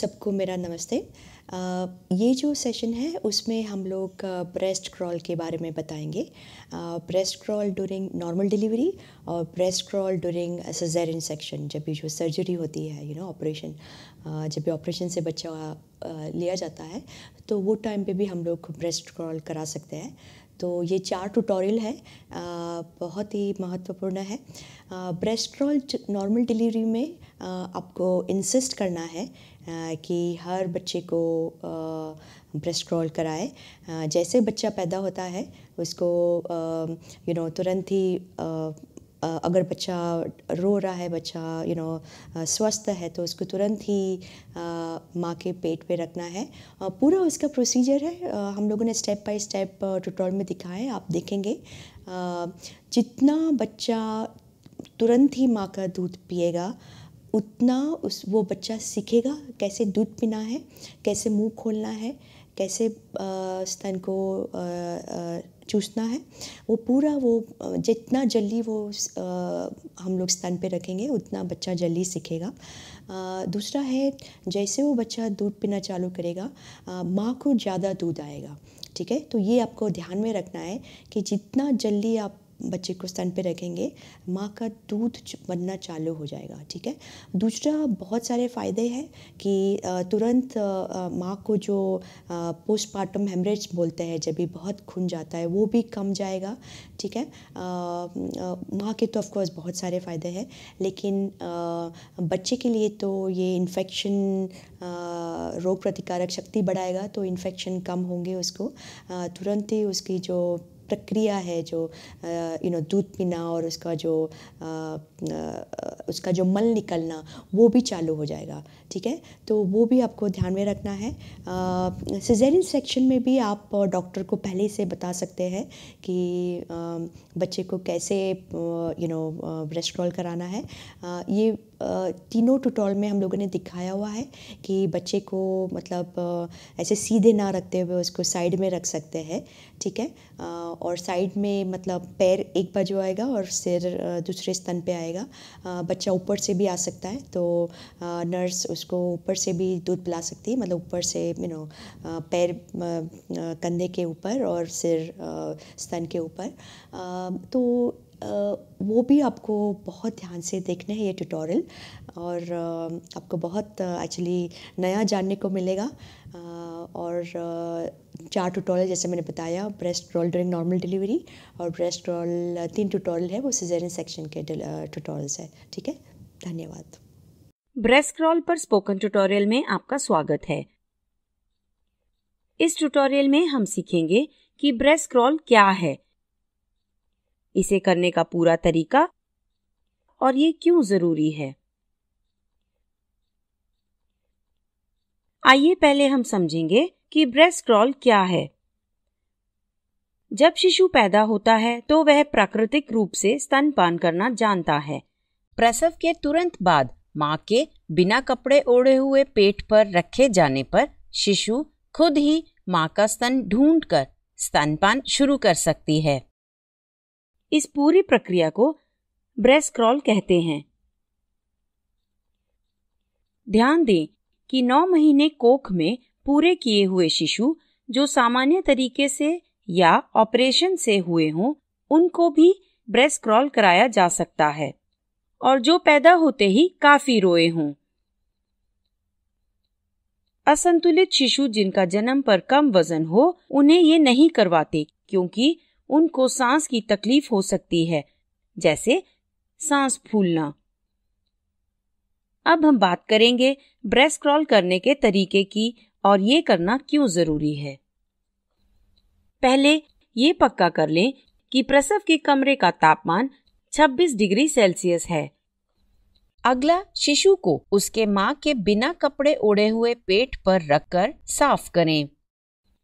सबको मेरा नमस्ते। ये जो सेशन है, उसमें हम लोग ब्रेस्ट क्रॉल के बारे में बताएँगे। Breast crawl during normal delivery और breast crawl during caesarean section जब भी जो सर्जरी होती है यू नो ऑपरेशन जब भी ऑपरेशन से बच्चा लिया जाता है तो वो टाइम पे भी हम लोग ब्रेस्ट क्रॉल करा सकते हैं। तो ये चार ट्यूटोरियल है आ, बहुत ही महत्वपूर्ण है। ब्रेस्ट क्रॉल नॉर्मल डिलीवरी में आ, आपको इंसिस्ट करना है आ, कि हर बच्चे को ब्रेस्ट क्रॉल कराए। जैसे बच्चा पैदा होता है उसको यू नो तुरंत ही अगर बच्चा रो रहा है, बच्चा यू नो स्वस्थ है तो उसको तुरंत ही माँ के पेट पे रखना है। पूरा उसका प्रोसीजर है। हम लोगों ने स्टेप बाय स्टेप ट्यूटोरियल में दिखाया है, आप देखेंगे। जितना बच्चा तुरंत ही माँ का दूध पिएगा, उतना उस, वो बच्चा सीखेगा कैसे दूध पीना है, कैसे मुँह खोलना है, कैसे स्तन को चूसना है। वो पूरा वो, जितना जल्दी वो हम लोग स्तन पे रखेंगे, उतना बच्चा जल्दी सीखेगा। दूसरा है, जैसे वो बच्चा दूध पीना चालू करेगा माँ को ज़्यादा दूध आएगा, ठीक है? तो ये आपको ध्यान में रखना है कि जितना जल्दी आप बच्चे को स्तन पे रखेंगे, माँ का दूध बनना चालू हो जाएगा, ठीक है? दूसरा बहुत सारे फ़ायदे हैं कि तुरंत माँ को जो पोस्टमार्टम हेमरेज बोलते हैं, जब भी बहुत खून जाता है, वो भी कम जाएगा, ठीक है? माँ के तो ऑफकोर्स बहुत सारे फ़ायदे हैं, लेकिन बच्चे के लिए तो ये इन्फेक्शन रोग प्रतिकारक शक्ति बढ़ाएगा तो इन्फेक्शन कम होंगे उसको तुरंत ही उसकी जो प्रक्रिया है जो यू नो दूध पीना और उसका जो उसका जो मल निकलना, वो भी चालू हो जाएगा। ठीक है? तो वो भी आपको ध्यान में रखना है। सिजेरियन सेक्शन में भी आप डॉक्टर को पहले से बता सकते हैं कि बच्चे को कैसे यू नो ब्रेस्ट रोल कराना है। ये तीनों ट्यूटोरियल में हम लोगों ने दिखाया हुआ है कि बच्चे को मतलब ऐसे सीधे ना रखते हुए उसको साइड में रख सकते हैं, ठीक है? और साइड में मतलब पैर एक बाजू आएगा और सिर दूसरे स्तन पे आएगा। बच्चा ऊपर से भी आ सकता है। तो नर्स उसको ऊपर से भी दूध पिला सकती है मतलब ऊपर से यू नो पैर कंधे के ऊपर और सिर स्तन के ऊपर। तो वो भी आपको बहुत ध्यान से देखना है ये ट्यूटोरियल और आपको बहुत एक्चुअली नया जानने को मिलेगा। और चार ट्यूटोरियल जैसे मैंने बताया breast roll during normal delivery और ब्रेस्ट रोल तीन ट्यूटोरियल है, वो सिजेरियन सेक्शन के ट्यूटोरियल्स है। ठीक है? धन्यवाद। ब्रेस्ट क्रॉल पर स्पोकन ट्यूटोरियल में आपका स्वागत है। इस ट्यूटोरियल में हम सीखेंगे कि ब्रेस्ट क्रॉल क्या है। इसे करने का पूरा तरीका और ये क्यों ज़रूरी है। आइए पहले हम समझेंगे कि ब्रेस्ट क्रॉल क्या है। जब शिशु पैदा होता है तो वह प्राकृतिक रूप से स्तनपान करना जानता है। प्रसव के तुरंत बाद माँ के बिना कपड़े ओढ़े हुए पेट पर रखे जाने पर शिशु खुद ही माँ का स्तन ढूंढकर स्तनपान शुरू कर सकती है। इस पूरी प्रक्रिया को ब्रेस्ट क्रॉल कहते हैं। ध्यान दें कि नौ महीने कोख में पूरे किए हुए शिशु जो सामान्य तरीके से या ऑपरेशन से हुए हों, उनको भी ब्रेस्ट क्रॉल कराया जा सकता है। और जो पैदा होते ही काफ़ी रोए हों। असंतुलित शिशु जिनका जन्म पर कम वज़न हो, उन्हें ये नहीं करवाते, क्योंकि उनको सांस की तकलीफ़ हो सकती है, जैसे सांस फूलना। अब हम बात करेंगे ब्रेस्ट क्रॉल करने के तरीके की और ये करना क्यों ज़रूरी है। पहले ये पक्का कर लें कि प्रसव के कमरे का तापमान 26 डिग्री सेल्सियस है। अगला, शिशु को उसके माँ के बिना कपड़े ओढ़े हुए पेट पर रखकर साफ़ करें।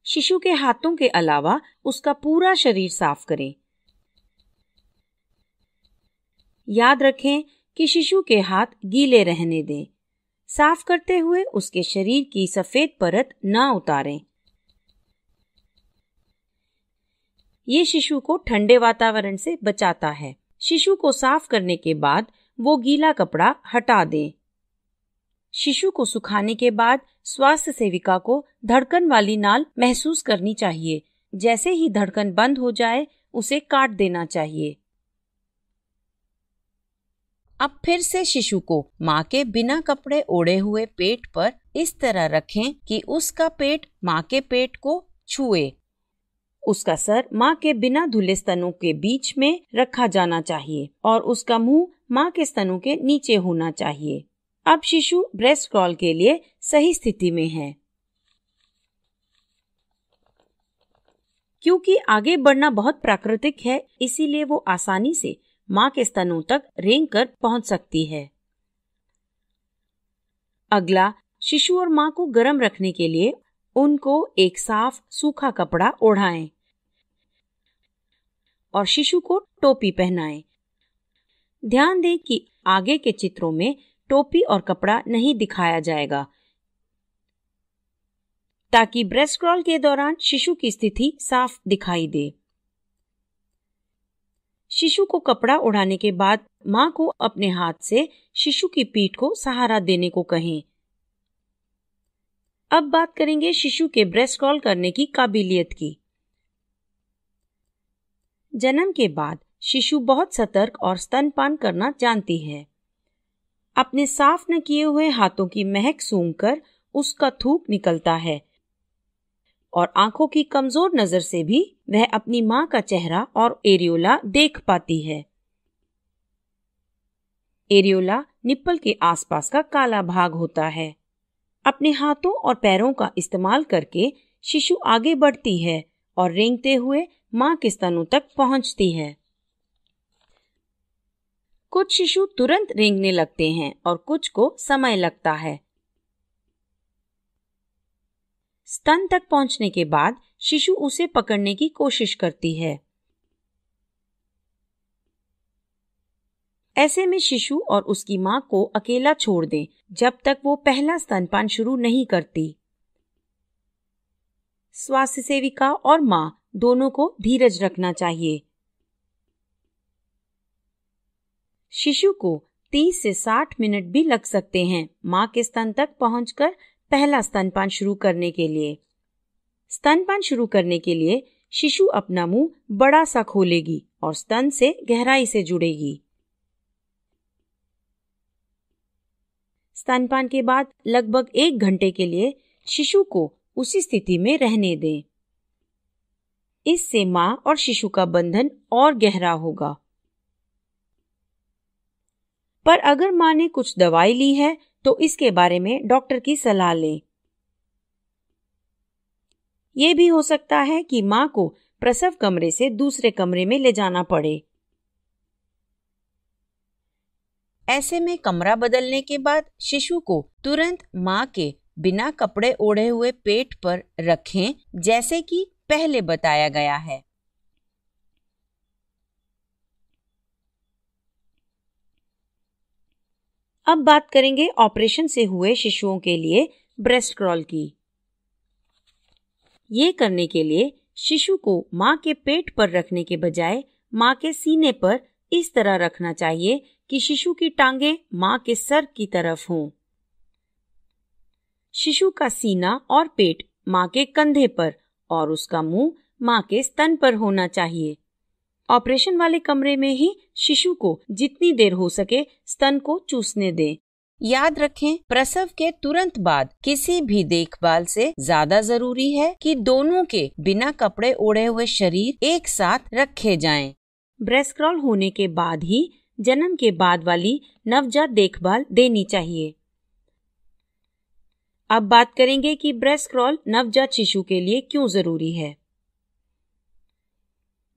शिशु के हाथों के अलावा उसका पूरा शरीर साफ़ करें। याद रखें कि शिशु के हाथ गीले रहने दें। साफ़ करते हुए उसके शरीर की सफ़ेद परत न उतारें। ये शिशु को ठंडे वातावरण से बचाता है। शिशु को साफ़ करने के बाद वो गीला कपड़ा हटा दें। शिशु को सुखाने के बाद स्वास्थ्य सेविका को धड़कन वाली नाल महसूस करनी चाहिए। जैसे ही धड़कन बंद हो जाए, उसे काट देना चाहिए। अब फिर से शिशु को माँ के बिना कपड़े ओढ़े हुए पेट पर इस तरह रखें कि उसका पेट माँ के पेट को छुए। उसका सर माँ के बिना धुले स्तनों के बीच में रखा जाना चाहिए और उसका मुँह माँ के स्तनों के नीचे होना चाहिए। अब शिशु ब्रेस्ट क्रॉल के लिए सही स्थिति में है। क्योंकि आगे बढ़ना बहुत प्राकृतिक है, इसीलिए वो आसानी से माँ के स्तनों तक रेंग कर पहुँच सकती है। अगला, शिशु और माँ को गर्म रखने के लिए उनको एक साफ़ सूखा कपड़ा ओढ़ाएँ। और शिशु को टोपी पहनाएँ। ध्यान दें कि आगे के चित्रों में टोपी और कपड़ा नहीं दिखाया जाएगा। ताकि ब्रेस्ट क्रॉल के दौरान शिशु की स्थिति साफ़ दिखाई दे। शिशु को कपड़ा उड़ाने के बाद माँ को अपने हाथ से शिशु की पीठ को सहारा देने को कहें। अब बात करेंगे शिशु के ब्रेस्ट क्रॉल करने की काबिलियत की। जन्म के बाद शिशु बहुत सतर्क और स्तनपान करना जानती है। अपने साफ़ न किए हुए हाथों की महक सूंघकर उसका थूक निकलता है और आँखों की कमज़ोर नज़र से भी वह अपनी माँ का चेहरा और एरियोला देख पाती है। एरियोला निप्पल के आसपास का काला भाग होता है। अपने हाथों और पैरों का इस्तेमाल करके शिशु आगे बढ़ती है और रेंगते हुए माँ के स्तनों तक पहुँचती है। कुछ शिशु तुरंत रेंगने लगते हैं और कुछ को समय लगता है। स्तन तक पहुँचने के बाद शिशु उसे पकड़ने की कोशिश करती है। ऐसे में शिशु और उसकी माँ को अकेला छोड़ दें, जब तक वो पहला स्तनपान शुरू नहीं करती। स्वास्थ्य सेविका और माँ दोनों को धीरज रखना चाहिए। शिशु को 30 से 60 मिनट भी लग सकते हैं माँ के स्तन तक पहुंचकर पहला स्तनपान शुरू करने के लिए। स्तनपान शुरू करने के लिए शिशु अपना मुँह बड़ा सा खोलेगी और स्तन से गहराई से जुड़ेगी। स्तनपान के बाद लगभग एक घंटे के लिए शिशु को उसी स्थिति में रहने दें। इससे माँ और शिशु का बंधन और गहरा होगा। पर अगर माँ ने कुछ दवाई ली है तो इसके बारे में डॉक्टर की सलाह लें। यह भी हो सकता है कि माँ को प्रसव कमरे से दूसरे कमरे में ले जाना पड़े। ऐसे में कमरा बदलने के बाद शिशु को तुरंत माँ के बिना कपड़े ओढ़े हुए पेट पर रखें, जैसे कि पहले बताया गया है। अब बात करेंगे ऑपरेशन से हुए शिशुओं के लिए ब्रेस्ट क्रॉल की। ये करने के लिए शिशु को माँ के पेट पर रखने के बजाय माँ के सीने पर इस तरह रखना चाहिए कि शिशु की टांगे माँ के सर की तरफ़ हों। शिशु का सीना और पेट माँ के कंधे पर और उसका मुँह माँ के स्तन पर होना चाहिए। ऑपरेशन वाले कमरे में ही शिशु को जितनी देर हो सके स्तन को चूसने दें। याद रखें, प्रसव के तुरंत बाद किसी भी देखभाल से ज़्यादा ज़रूरी है कि दोनों के बिना कपड़े ओढ़े हुए शरीर एक साथ रखे जाएँ। ब्रेस्ट क्रॉल होने के बाद ही जन्म के बाद वाली नवजात देखभाल देनी चाहिए। अब बात करेंगे कि ब्रेस्ट क्रॉल नवजात शिशु के लिए क्यों ज़रूरी है।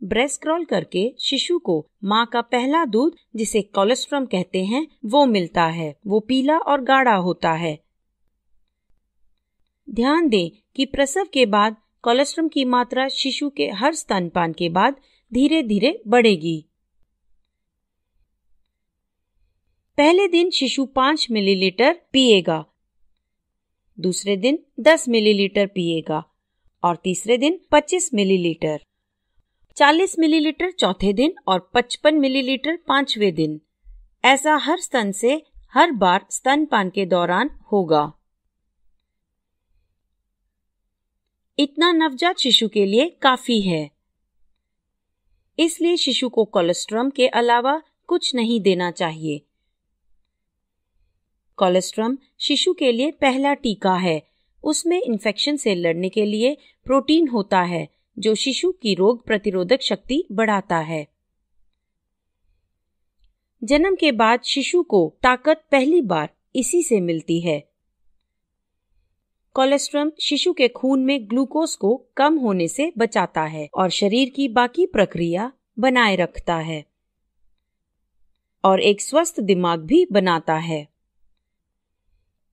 ब्रेस्ट क्रॉल करके शिशु को माँ का पहला दूध, जिसे कोलेस्ट्रम कहते हैं, वो मिलता है। वो पीला और गाढ़ा होता है। ध्यान दें कि प्रसव के बाद कोलेस्ट्रम की मात्रा शिशु के हर स्तनपान के बाद धीरे धीरे बढ़ेगी। पहले दिन शिशु पाँच मिलीलीटर पिएगा। दूसरे दिन दस मिलीलीटर पिएगा और तीसरे दिन पच्चीस मिलीलीटर। 40 मिलीलीटर चौथे दिन और 55 मिलीलीटर पाँचवें दिन। ऐसा हर स्तन से हर बार स्तनपान के दौरान होगा। इतना नवजात शिशु के लिए काफ़ी है। इसलिए शिशु को कोलेस्ट्रम के अलावा कुछ नहीं देना चाहिए। कोलेस्ट्रम शिशु के लिए पहला टीका है। उसमें इन्फेक्शन से लड़ने के लिए प्रोटीन होता है, जो शिशु की रोग प्रतिरोधक शक्ति बढ़ाता है। जन्म के बाद शिशु को ताकत पहली बार इसी से मिलती है। कोलेस्ट्रम शिशु के खून में ग्लूकोज को कम होने से बचाता है और शरीर की बाकी प्रक्रिया बनाए रखता है और एक स्वस्थ दिमाग भी बनाता है।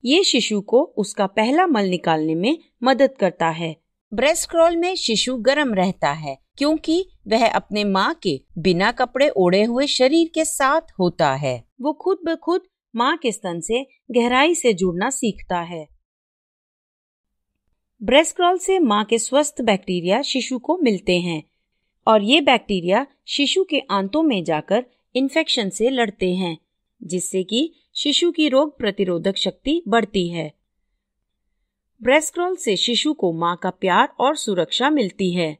ये शिशु को उसका पहला मल निकालने में मदद करता है। ब्रेस्ट क्रॉल में शिशु गर्म रहता है, क्योंकि वह अपने माँ के बिना कपड़े ओढ़े हुए शरीर के साथ होता है। वो खुद ब खुद माँ के स्तन से गहराई से जुड़ना सीखता है। ब्रेस्ट क्रॉल से माँ के स्वस्थ बैक्टीरिया शिशु को मिलते हैं, और ये बैक्टीरिया शिशु के आंतों में जाकर इन्फेक्शन से लड़ते हैं, जिससे कि शिशु की रोग प्रतिरोधक शक्ति बढ़ती है। ब्रेस्क्रॉल से शिशु को माँ का प्यार और सुरक्षा मिलती है,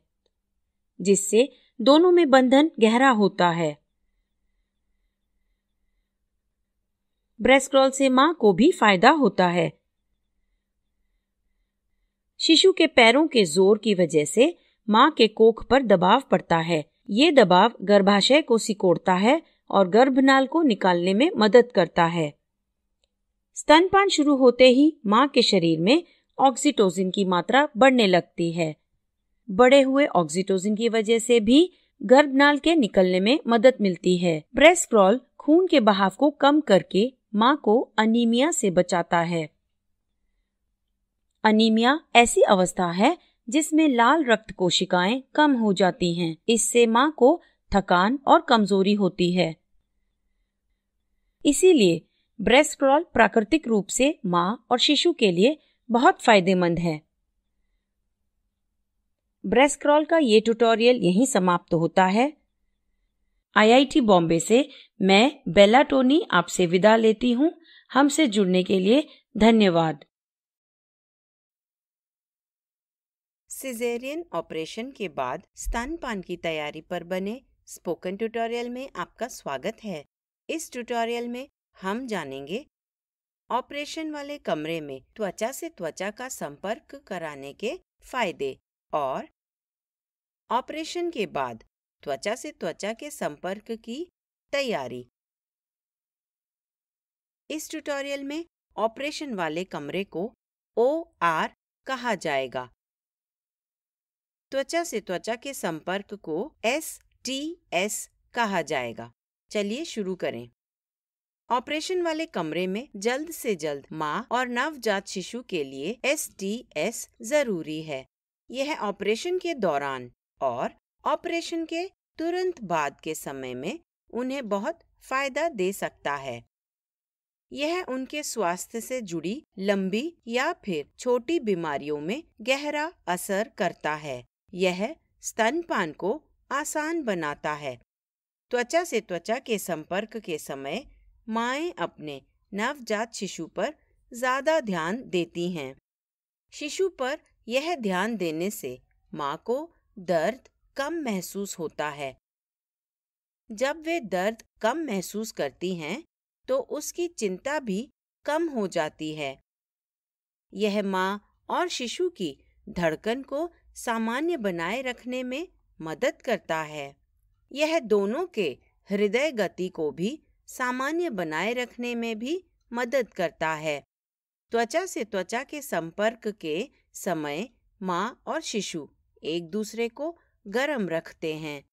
जिससे दोनों में बंधन गहरा होता है। ब्रेस्क्रॉल से माँ को भी फ़ायदा होता है। शिशु के पैरों के ज़ोर की वजह से माँ के कोख पर दबाव पड़ता है। ये दबाव गर्भाशय को सिकोड़ता है और गर्भनाल को निकालने में मदद करता है। स्तनपान शुरू होते ही माँ के शरीर में ऑक्सीटोसिन की मात्रा बढ़ने लगती है। बढ़े हुए ऑक्सीटोसिन की वजह से भी गर्भनाल के निकलने में मदद मिलती है। ब्रेस्ट क्रॉल खून के बहाव को कम करके माँ को अनीमिया से बचाता है। अनीमिया ऐसी अवस्था है जिसमें लाल रक्त कोशिकाएँ कम हो जाती हैं। इससे माँ को थकान और कमज़ोरी होती है। इसीलिए ब्रेस्ट क्रॉल प्राकृतिक रूप से माँ और शिशु के लिए बहुत फ़ायदेमंद है। ब्रेस्ट क्रॉल का ये ट्यूटोरियल यहीं समाप्त होता है। आईआईटी बॉम्बे से मैं बेला टोनी आपसे विदा लेती हूँ। हमसे जुड़ने के लिए धन्यवाद। सिजेरियन ऑपरेशन के बाद स्तनपान की तैयारी पर बने स्पोकन ट्यूटोरियल में आपका स्वागत है। इस ट्यूटोरियल में हम जानेंगे ऑपरेशन वाले कमरे में त्वचा से त्वचा का संपर्क कराने के फ़ायदे और ऑपरेशन के बाद त्वचा से त्वचा के संपर्क की तैयारी। इस ट्यूटोरियल में ऑपरेशन वाले कमरे को ओ आर कहा जाएगा। त्वचा से त्वचा के संपर्क को एस टी एस कहा जाएगा। चलिए शुरू करें। ऑपरेशन वाले कमरे में जल्द से जल्द माँ और नवजात शिशु के लिए एस टी एस ज़रूरी है। यह ऑपरेशन के दौरान और ऑपरेशन के तुरंत बाद के समय में उन्हें बहुत फ़ायदा दे सकता है। यह उनके स्वास्थ्य से जुड़ी लंबी या फिर छोटी बीमारियों में गहरा असर करता है। यह स्तनपान को आसान बनाता है। त्वचा से त्वचा के संपर्क के समय माएँ अपने नवजात शिशु पर ज़्यादा ध्यान देती हैं। शिशु पर यह ध्यान देने से माँ को दर्द कम महसूस होता है। जब वे दर्द कम महसूस करती हैं तो उसकी चिंता भी कम हो जाती है। यह माँ और शिशु की धड़कन को सामान्य बनाए रखने में मदद करता है। यह दोनों के हृदय गति को भी सामान्य बनाए रखने में भी मदद करता है। त्वचा से त्वचा के संपर्क के समय माँ और शिशु एक दूसरे को गर्म रखते हैं।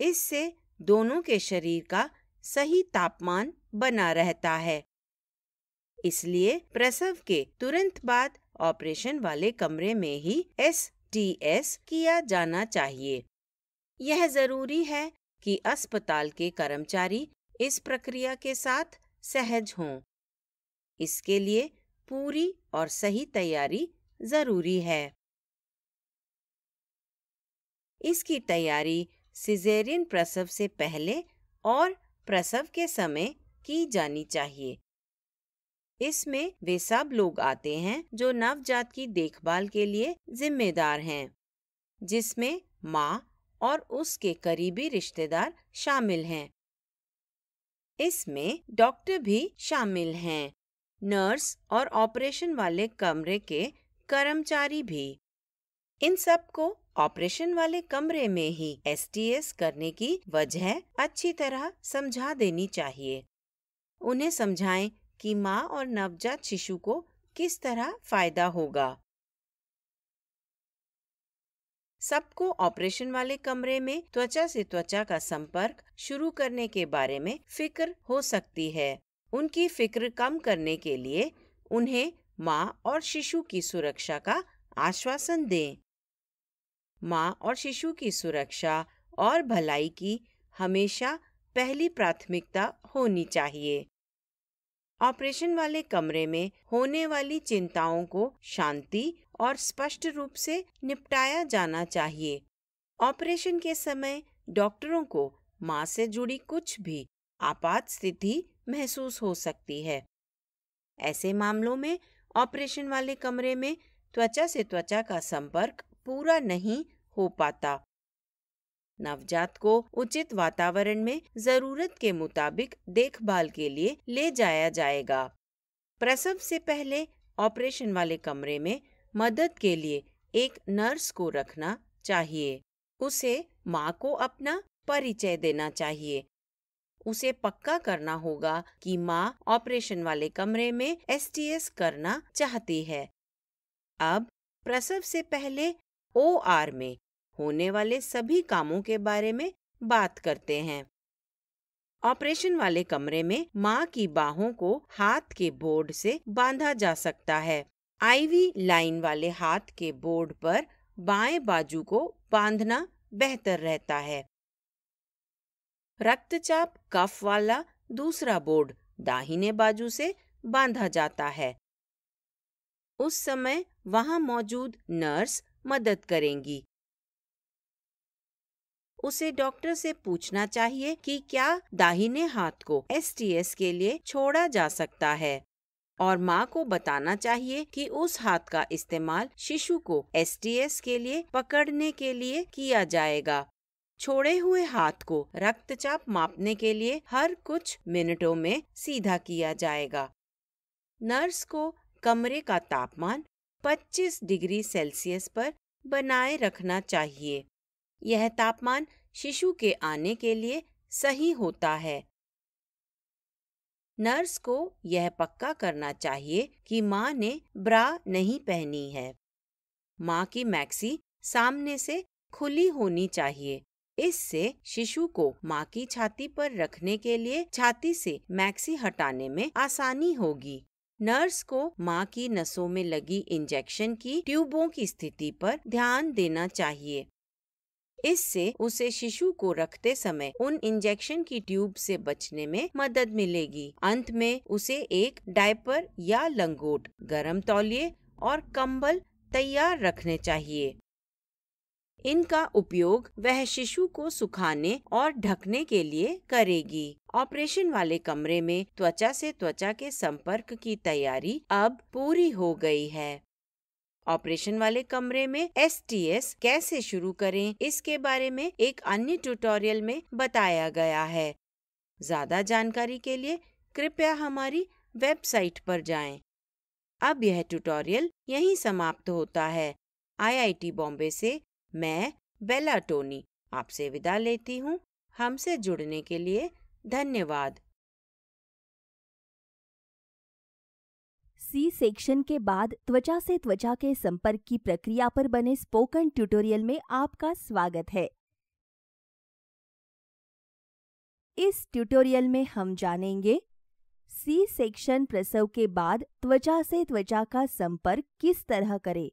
इससे दोनों के शरीर का सही तापमान बना रहता है। इसलिए प्रसव के तुरंत बाद ऑपरेशन वाले कमरे में ही एस टीएस किया जाना चाहिए। यह ज़रूरी है कि अस्पताल के कर्मचारी इस प्रक्रिया के साथ सहज हों। इसके लिए पूरी और सही तैयारी ज़रूरी है। इसकी तैयारी सिजेरियन प्रसव से पहले और प्रसव के समय की जानी चाहिए। इसमें वे सब लोग आते हैं जो नवजात की देखभाल के लिए जिम्मेदार हैं, जिसमें माँ और उसके करीबी रिश्तेदार शामिल हैं। इसमें डॉक्टर भी शामिल हैं, नर्स और ऑपरेशन वाले कमरे के कर्मचारी भी। इन सबको ऑपरेशन वाले कमरे में ही एसटीएस करने की वजह अच्छी तरह समझा देनी चाहिए। उन्हें समझाएँ कि माँ और नवजात शिशु को किस तरह फ़ायदा होगा। सबको ऑपरेशन वाले कमरे में त्वचा से त्वचा का संपर्क शुरू करने के बारे में फ़िक्र हो सकती है। उनकी फ़िक्र कम करने के लिए उन्हें माँ और शिशु की सुरक्षा का आश्वासन दें। माँ और शिशु की सुरक्षा और भलाई की हमेशा पहली प्राथमिकता होनी चाहिए। ऑपरेशन वाले कमरे में होने वाली चिंताओं को शांति और स्पष्ट रूप से निपटाया जाना चाहिए। ऑपरेशन के समय डॉक्टरों को माँ से जुड़ी कुछ भी आपात स्थिति महसूस हो सकती है। ऐसे मामलों में ऑपरेशन वाले कमरे में त्वचा से त्वचा का संपर्क पूरा नहीं हो पाता। नवजात को उचित वातावरण में ज़रूरत के मुताबिक देखभाल के लिए ले जाया जाएगा। प्रसव से पहले ऑपरेशन वाले कमरे में मदद के लिए एक नर्स को रखना चाहिए। उसे माँ को अपना परिचय देना चाहिए। उसे पक्का करना होगा कि माँ ऑपरेशन वाले कमरे में एसटीएस करना चाहती है। अब प्रसव से पहले ओआर में होने वाले सभी कामों के बारे में बात करते हैं। ऑपरेशन वाले कमरे में माँ की बाहों को हाथ के बोर्ड से बांधा जा सकता है। आईवी लाइन वाले हाथ के बोर्ड पर बाएँ बाजू को बांधना बेहतर रहता है। रक्तचाप कफ वाला दूसरा बोर्ड दाहिने बाजू से बांधा जाता है। उस समय वहाँ मौजूद नर्स मदद करेंगी। उसे डॉक्टर से पूछना चाहिए कि क्या दाहिने हाथ को एसटीएस के लिए छोड़ा जा सकता है। और माँ को बताना चाहिए कि उस हाथ का इस्तेमाल शिशु को एसटीएस के लिए पकड़ने के लिए किया जाएगा। छोड़े हुए हाथ को रक्तचाप मापने के लिए हर कुछ मिनटों में सीधा किया जाएगा। नर्स को कमरे का तापमान 25 डिग्री सेल्सियस पर बनाए रखना चाहिए। यह तापमान शिशु के आने के लिए सही होता है। नर्स को यह पक्का करना चाहिए कि माँ ने ब्रा नहीं पहनी है। माँ की मैक्सी सामने से खुली होनी चाहिए। इससे शिशु को माँ की छाती पर रखने के लिए छाती से मैक्सी हटाने में आसानी होगी। नर्स को माँ की नसों में लगी इंजेक्शन की ट्यूबों की स्थिति पर ध्यान देना चाहिए। इससे उसे शिशु को रखते समय उन इंजेक्शन की ट्यूब से बचने में मदद मिलेगी। अंत में उसे एक डायपर या लंगोट, गर्म तौलिए और कंबल तैयार रखने चाहिए। इनका उपयोग वह शिशु को सुखाने और ढकने के लिए करेगी। ऑपरेशन वाले कमरे में त्वचा से त्वचा के संपर्क की तैयारी अब पूरी हो गई है। ऑपरेशन वाले कमरे में एस टी एस कैसे शुरू करें, इसके बारे में एक अन्य ट्यूटोरियल में बताया गया है। ज़्यादा जानकारी के लिए कृपया हमारी वेबसाइट पर जाएँ। अब यह ट्यूटोरियल यहीं समाप्त होता है। आईआईटी बॉम्बे से मैं बेला टोनी आपसे विदा लेती हूँ। हमसे जुड़ने के लिए धन्यवाद। सी सेक्शन के बाद त्वचा से त्वचा के संपर्क की प्रक्रिया पर बने स्पोकन ट्यूटोरियल में आपका स्वागत है। इस ट्यूटोरियल में हम जानेंगे, सी सेक्शन प्रसव के बाद त्वचा से त्वचा का संपर्क किस तरह करें।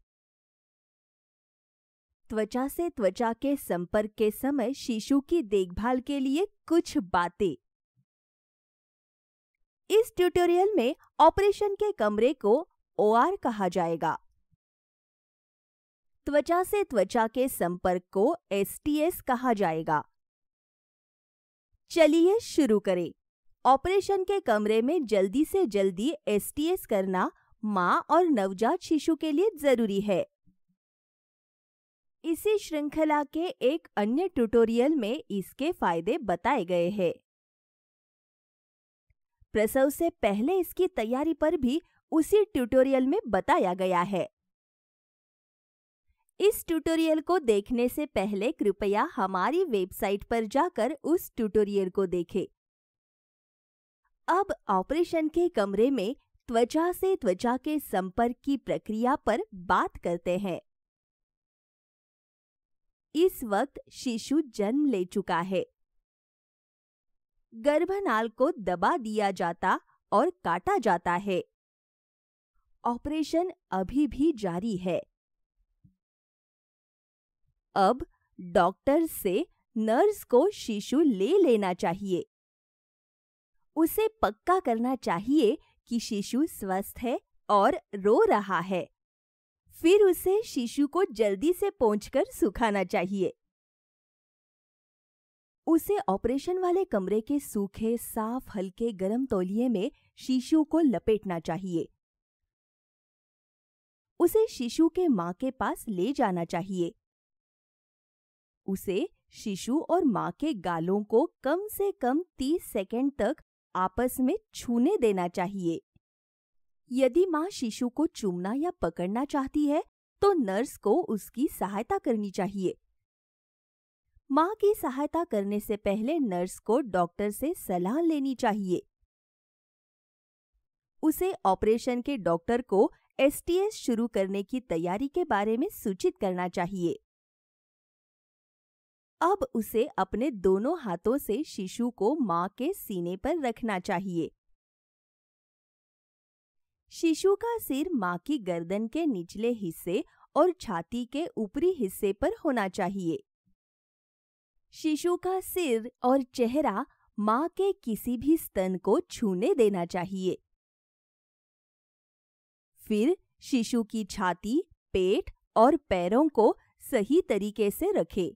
त्वचा से त्वचा के संपर्क के समय शिशु की देखभाल के लिए कुछ बातें। इस ट्यूटोरियल में ऑपरेशन के कमरे को ओआर कहा जाएगा। त्वचा से त्वचा के संपर्क को एसटीएस कहा जाएगा। चलिए शुरू करें। ऑपरेशन के कमरे में जल्दी से जल्दी एसटीएस करना माँ और नवजात शिशु के लिए ज़रूरी है। इसी श्रृंखला के एक अन्य ट्यूटोरियल में इसके फ़ायदे बताए गए हैं। प्रसव से पहले इसकी तैयारी पर भी उसी ट्यूटोरियल में बताया गया है। इस ट्यूटोरियल को देखने से पहले कृपया हमारी वेबसाइट पर जाकर उस ट्यूटोरियल को देखें। अब ऑपरेशन के कमरे में त्वचा से त्वचा के संपर्क की प्रक्रिया पर बात करते हैं। इस वक्त शिशु जन्म ले चुका है। गर्भनाल को दबा दिया जाता और काटा जाता है। ऑपरेशन अभी भी जारी है। अब डॉक्टर से नर्स को शिशु ले लेना चाहिए। उसे पक्का करना चाहिए कि शिशु स्वस्थ है और रो रहा है। फिर उसे शिशु को जल्दी से पहुंचकर सुखाना चाहिए। उसे ऑपरेशन वाले कमरे के सूखे, साफ़, हल्के, गर्म तौलिए में शिशु को लपेटना चाहिए। उसे शिशु के माँ के पास ले जाना चाहिए। उसे शिशु और माँ के गालों को कम से कम 30 सेकंड तक आपस में छूने देना चाहिए। यदि माँ शिशु को चूमना या पकड़ना चाहती है तो नर्स को उसकी सहायता करनी चाहिए। माँ की सहायता करने से पहले नर्स को डॉक्टर से सलाह लेनी चाहिए। उसे ऑपरेशन के डॉक्टर को एसटीएस शुरू करने की तैयारी के बारे में सूचित करना चाहिए। अब उसे अपने दोनों हाथों से शिशु को माँ के सीने पर रखना चाहिए। शिशु का सिर माँ की गर्दन के निचले हिस्से और छाती के ऊपरी हिस्से पर होना चाहिए। शिशु का सिर और चेहरा माँ के किसी भी स्तन को छूने देना चाहिए। फिर शिशु की छाती, पेट और पैरों को सही तरीके से रखें।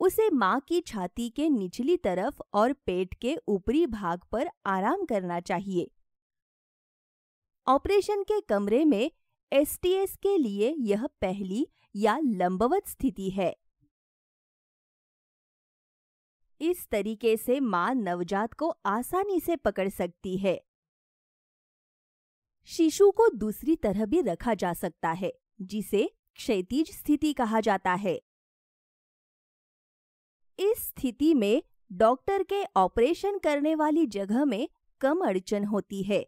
उसे माँ की छाती के निचली तरफ़ और पेट के ऊपरी भाग पर आराम करना चाहिए। ऑपरेशन के कमरे में एसटीएस के लिए यह पहली या लंबवत स्थिति है। इस तरीके से माँ नवजात को आसानी से पकड़ सकती है। शिशु को दूसरी तरह भी रखा जा सकता है, जिसे क्षैतिज स्थिति कहा जाता है। इस स्थिति में डॉक्टर के ऑपरेशन करने वाली जगह में कम अड़चन होती है।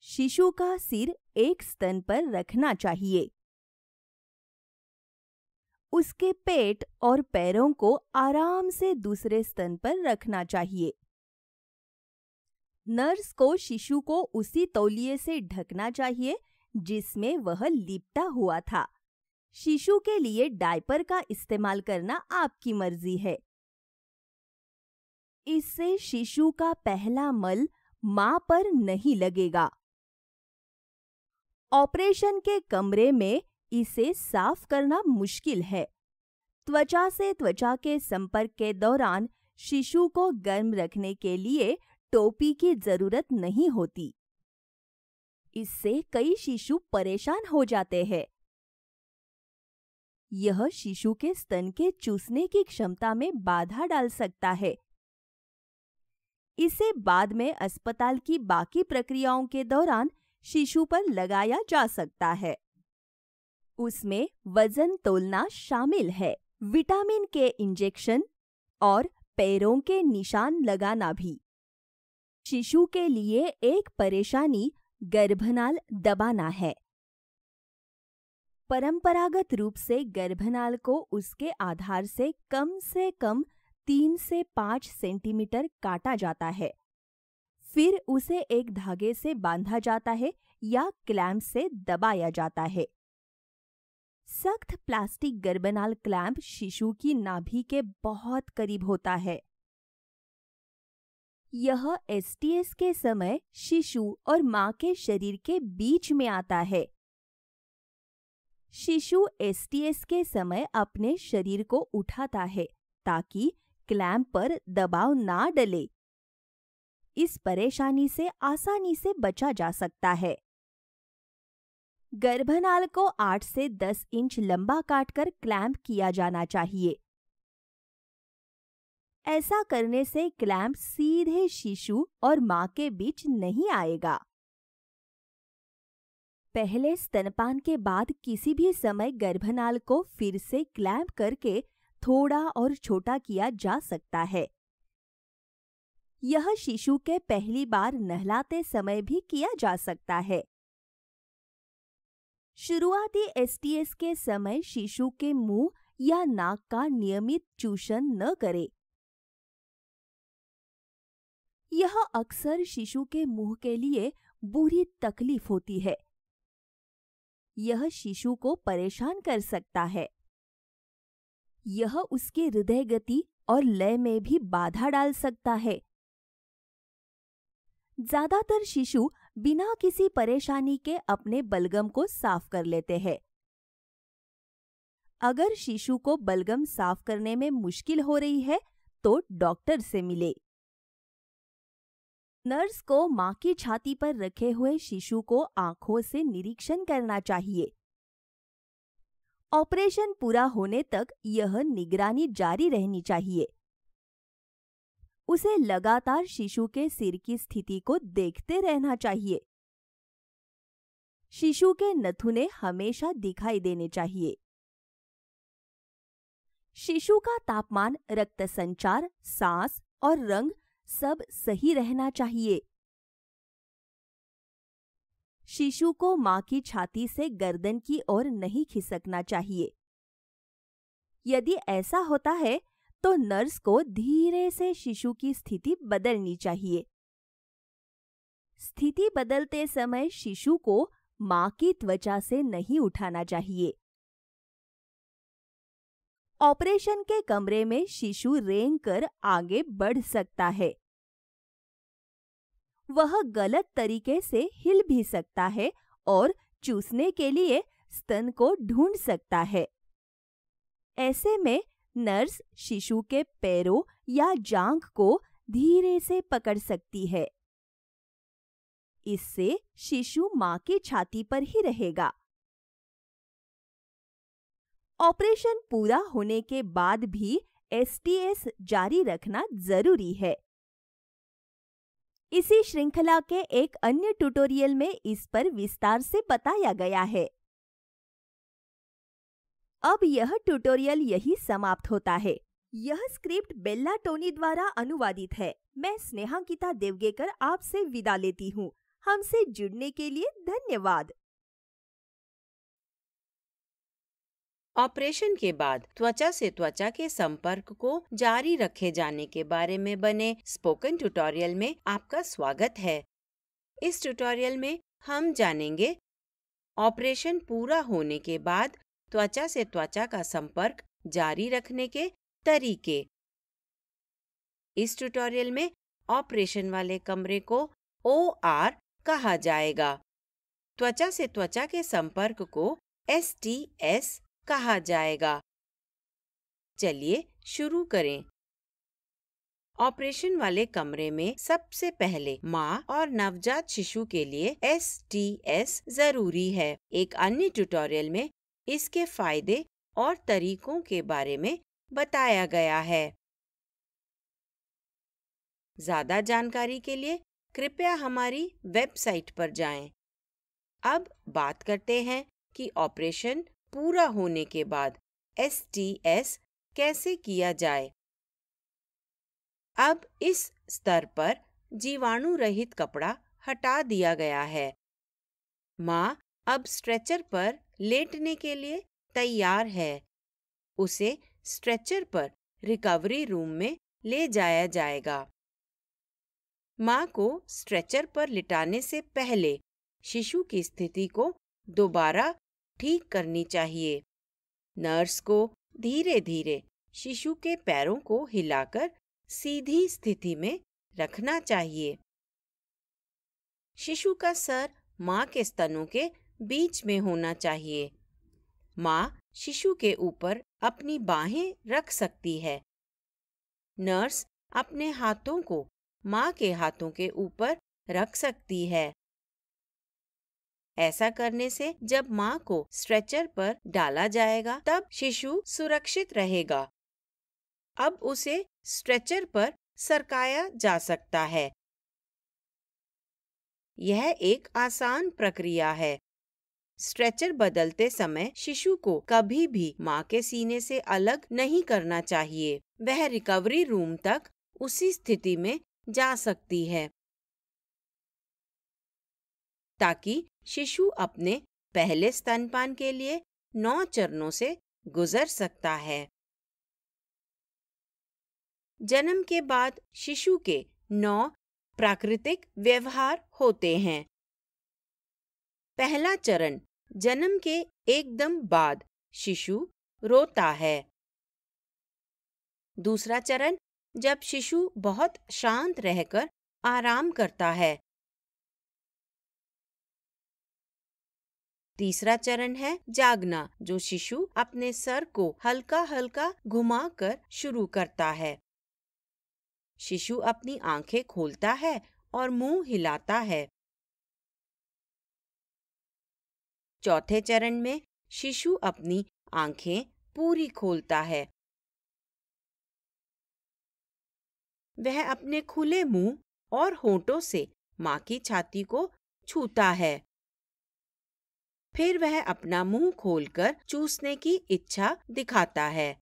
शिशु का सिर एक स्तन पर रखना चाहिए। उसके पेट और पैरों को आराम से दूसरे स्तन पर रखना चाहिए। नर्स को शिशु को उसी तौलिए से ढकना चाहिए, जिसमें वह लिपटा हुआ था। शिशु के लिए डायपर का इस्तेमाल करना आपकी मर्ज़ी है। इससे शिशु का पहला मल माँ पर नहीं लगेगा। ऑपरेशन के कमरे में इसे साफ़ करना मुश्किल है। त्वचा से त्वचा के संपर्क के दौरान शिशु को गर्म रखने के लिए टोपी की ज़रूरत नहीं होती। इससे कई शिशु परेशान हो जाते हैं। यह शिशु के स्तन के चूसने की क्षमता में बाधा डाल सकता है। इसे बाद में अस्पताल की बाकी प्रक्रियाओं के दौरान शिशु पर लगाया जा सकता है। उसमें वज़न तोलना शामिल है। विटामिन के इंजेक्शन और पैरों के निशान लगाना भी। शिशु के लिए एक परेशानी गर्भनाल दबाना है। परंपरागत रूप से गर्भनाल को उसके आधार से कम से कम तीन से पाँच सेंटीमीटर काटा जाता है। फिर उसे एक धागे से बांधा जाता है या क्लैम्प से दबाया जाता है। सख्त प्लास्टिक गर्भनाल क्लैंप शिशु की नाभि के बहुत करीब होता है। यह एसटीएस के समय शिशु और माँ के शरीर के बीच में आता है। शिशु एसटीएस के समय अपने शरीर को उठाता है ताकि क्लैंप पर दबाव ना डले। इस परेशानी से आसानी से बचा जा सकता है। गर्भनाल को 8 से 10 इंच लंबा काटकर क्लैंप किया जाना चाहिए। ऐसा करने से क्लैंप सीधे शिशु और माँ के बीच नहीं आएगा। पहले स्तनपान के बाद किसी भी समय गर्भनाल को फिर से क्लैंप करके थोड़ा और छोटा किया जा सकता है। यह शिशु के पहली बार नहलाते समय भी किया जा सकता है। शुरुआती एसटीएस के समय शिशु के मुँह या नाक का नियमित चूषण न करें। यह अक्सर शिशु के मुँह के लिए बुरी तकलीफ़ होती है। यह शिशु को परेशान कर सकता है। यह उसके हृदय गति और लय में भी बाधा डाल सकता है। ज़्यादातर शिशु बिना किसी परेशानी के अपने बलगम को साफ़ कर लेते हैं। अगर शिशु को बलगम साफ़ करने में मुश्किल हो रही है तो डॉक्टर से मिले। नर्स को माँ की छाती पर रखे हुए शिशु को आँखों से निरीक्षण करना चाहिए। ऑपरेशन पूरा होने तक यह निगरानी जारी रहनी चाहिए। उसे लगातार शिशु के सिर की स्थिति को देखते रहना चाहिए। शिशु के नथुने हमेशा दिखाई देने चाहिए। शिशु का तापमान, रक्त संचार, सांस और रंग सब सही रहना चाहिए। शिशु को माँ की छाती से गर्दन की ओर नहीं खिसकना चाहिए। यदि ऐसा होता है तो नर्स को धीरे से शिशु की स्थिति बदलनी चाहिए। स्थिति बदलते समय शिशु को माँ की त्वचा से नहीं उठाना चाहिए। ऑपरेशन के कमरे में शिशु रेंग कर आगे बढ़ सकता है। वह गलत तरीके से हिल भी सकता है और चूसने के लिए स्तन को ढूंढ सकता है। ऐसे में नर्स शिशु के पैरों या जांघ को धीरे से पकड़ सकती है। इससे शिशु माँ की छाती पर ही रहेगा। ऑपरेशन पूरा होने के बाद भी एसटीएस जारी रखना ज़रूरी है। इसी श्रृंखला के एक अन्य ट्यूटोरियल में इस पर विस्तार से बताया गया है। अब यह ट्यूटोरियल यही समाप्त होता है। यह स्क्रिप्ट बेल्ला टोनी द्वारा अनुवादित है। मैं स्नेहांकिता देवगेकर आपसे विदा लेती हूँ। हमसे जुड़ने के लिए धन्यवाद। ऑपरेशन के बाद त्वचा से त्वचा के संपर्क को जारी रखे जाने के बारे में बने स्पोकन ट्यूटोरियल में आपका स्वागत है। इस ट्यूटोरियल में हम जानेंगे, ऑपरेशन पूरा होने के बाद त्वचा से त्वचा का संपर्क जारी रखने के तरीके। इस ट्यूटोरियल में ऑपरेशन वाले कमरे को ओ आर कहा जाएगा। त्वचा से त्वचा के संपर्क को एस टी एस कहा जाएगा। चलिए शुरू करें। ऑपरेशन वाले कमरे में सबसे पहले माँ और नवजात शिशु के लिए एस टी एस ज़रूरी है। एक अन्य ट्यूटोरियल में इसके फ़ायदे और तरीकों के बारे में बताया गया है। ज़्यादा जानकारी के लिए कृपया हमारी वेबसाइट पर जाएँ। अब बात करते हैं कि ऑपरेशन पूरा होने के बाद एस टी एस कैसे किया जाए। अब इस स्तर पर जीवाणु रहित कपड़ा हटा दिया गया है। माँ अब स्ट्रेचर पर लेटने के लिए तैयार है। उसे स्ट्रेचर पर रिकवरी रूम में ले जाया जाएगा। माँ को स्ट्रेचर पर लिटाने से पहले शिशु की स्थिति को दोबारा ठीक करनी चाहिए। नर्स को धीरे धीरे शिशु के पैरों को हिलाकर सीधी स्थिति में रखना चाहिए। शिशु का सर माँ के स्तनों के बीच में होना चाहिए। माँ शिशु के ऊपर अपनी बाहें रख सकती है। नर्स अपने हाथों को माँ के हाथों के ऊपर रख सकती है। ऐसा करने से जब माँ को स्ट्रेचर पर डाला जाएगा, तब शिशु सुरक्षित रहेगा। अब उसे स्ट्रेचर पर सरकाया जा सकता है। यह एक आसान प्रक्रिया है। स्ट्रेचर बदलते समय शिशु को कभी भी माँ के सीने से अलग नहीं करना चाहिए। वह रिकवरी रूम तक उसी स्थिति में जा सकती है। ताकि शिशु अपने पहले स्तनपान के लिए नौ चरणों से गुजर सकता है। जन्म के बाद शिशु के नौ प्राकृतिक व्यवहार होते हैं। पहला चरण, जन्म के एकदम बाद, शिशु रोता है। दूसरा चरण, जब शिशु बहुत शांत रहकर आराम करता है। तीसरा चरण है, जागना, जो शिशु अपने सर को हल्का हल्का घुमाकर शुरू करता है। शिशु अपनी आँखें खोलता है और मुँह हिलाता है। चौथे चरण में शिशु अपनी आँखें पूरी खोलता है। वह अपने खुले मुँह और होठों से माँ की छाती को छूता है। फिर वह अपना मुँह खोलकर चूसने की इच्छा दिखाता है।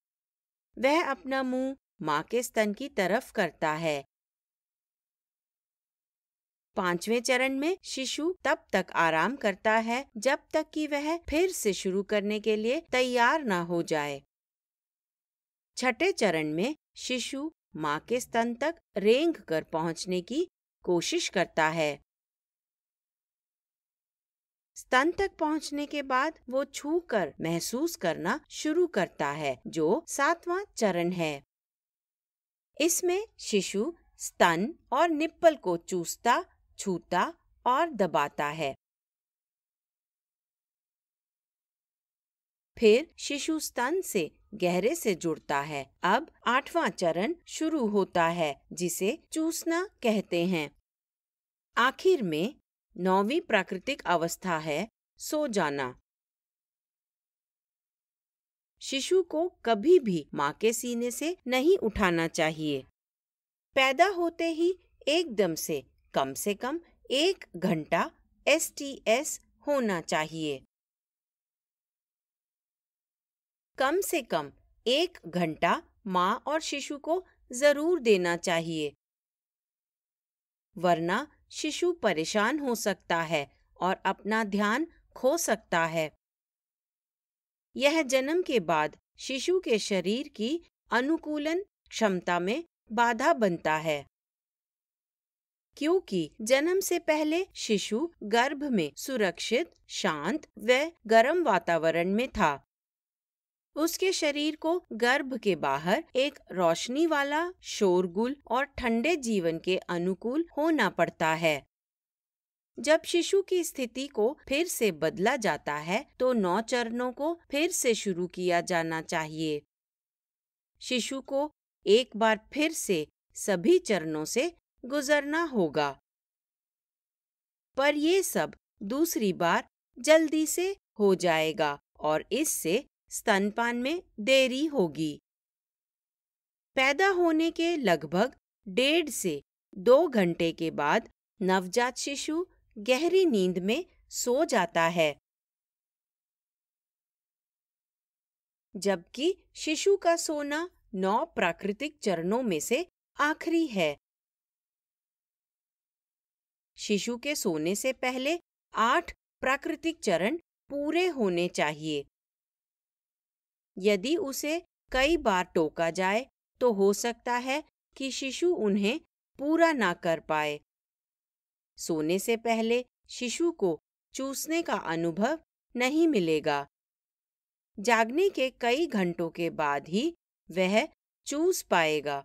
वह अपना मुँह माँ के स्तन की तरफ़ करता है। पाँचवें चरण में शिशु तब तक आराम करता है, जब तक कि वह फिर से शुरू करने के लिए तैयार न हो जाए। छठे चरण में शिशु माँ के स्तन तक रेंग कर पहुँचने की कोशिश करता है। स्तन तक पहुँचने के बाद वो छू कर महसूस करना शुरू करता है, जो सातवां चरण है। इसमें शिशु स्तन और निप्पल को चूसता छूता और दबाता है। फिर शिशु स्तन से गहरे से जुड़ता है। अब आठवां चरण शुरू होता है, जिसे चूसना कहते हैं। आखिर में नौवीं प्राकृतिक अवस्था है, सो जाना। शिशु को कभी भी माँ के सीने से नहीं उठाना चाहिए। पैदा होते ही एकदम से कम से कम एक घंटा एस टी एस होना चाहिए। कम से कम एक घंटा माँ और शिशु को ज़रूर देना चाहिए। वरना शिशु परेशान हो सकता है और अपना ध्यान खो सकता है। यह जन्म के बाद शिशु के शरीर की अनुकूलन क्षमता में बाधा बनता है। क्योंकि जन्म से पहले शिशु गर्भ में सुरक्षित, शांत व गर्म वातावरण में था। उसके शरीर को गर्भ के बाहर एक रोशनी वाला, शोरगुल और ठंडे जीवन के अनुकूल होना पड़ता है। जब शिशु की स्थिति को फिर से बदला जाता है तो नौ चरणों को फिर से शुरू किया जाना चाहिए। शिशु को एक बार फिर से सभी चरणों से गुजरना होगा। पर ये सब दूसरी बार जल्दी से हो जाएगा और इससे स्तनपान में देरी होगी। पैदा होने के लगभग डेढ़ से दो घंटे के बाद नवजात शिशु गहरी नींद में सो जाता है। जबकि शिशु का सोना नौ प्राकृतिक चरणों में से आखिरी है। शिशु के सोने से पहले आठ प्राकृतिक चरण पूरे होने चाहिए। यदि उसे कई बार टोका जाए तो हो सकता है कि शिशु उन्हें पूरा ना कर पाए। सोने से पहले शिशु को चूसने का अनुभव नहीं मिलेगा। जागने के कई घंटों के बाद ही वह चूस पाएगा।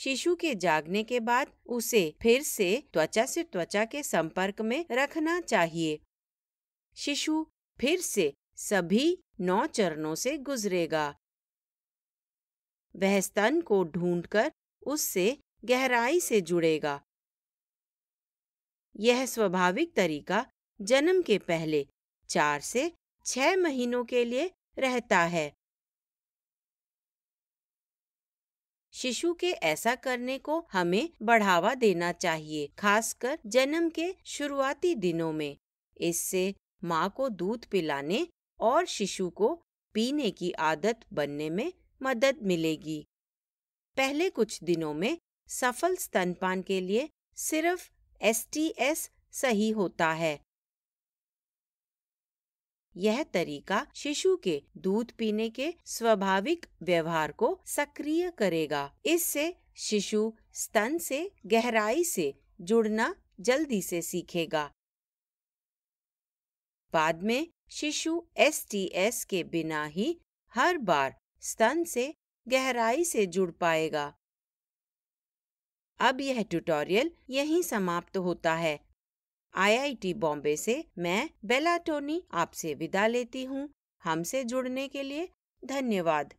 शिशु के जागने के बाद उसे फिर से त्वचा से त्वचा के संपर्क में रखना चाहिए। शिशु फिर से सभी नौ चरणों से गुजरेगा। वह स्तन को ढूंढकर उससे गहराई से जुड़ेगा। यह स्वाभाविक तरीका जन्म के पहले चार से छह महीनों के लिए रहता है। शिशु के ऐसा करने को हमें बढ़ावा देना चाहिए, खासकर जन्म के शुरुआती दिनों में। इससे माँ को दूध पिलाने और शिशु को पीने की आदत बनने में मदद मिलेगी। पहले कुछ दिनों में सफल स्तनपान के लिए सिर्फ़ एसटीएस सही होता है। यह तरीका शिशु के दूध पीने के स्वाभाविक व्यवहार को सक्रिय करेगा। इससे शिशु स्तन से, गहराई से जुड़ना जल्दी से सीखेगा। बाद में शिशु एसटीएस के बिना ही हर बार स्तन से, गहराई से जुड़ पाएगा। अब यह ट्यूटोरियल यहीं समाप्त होता है। आईआईटी बॉम्बे से मैं बेला टोनी आपसे विदा लेती हूँ। हमसे जुड़ने के लिए धन्यवाद।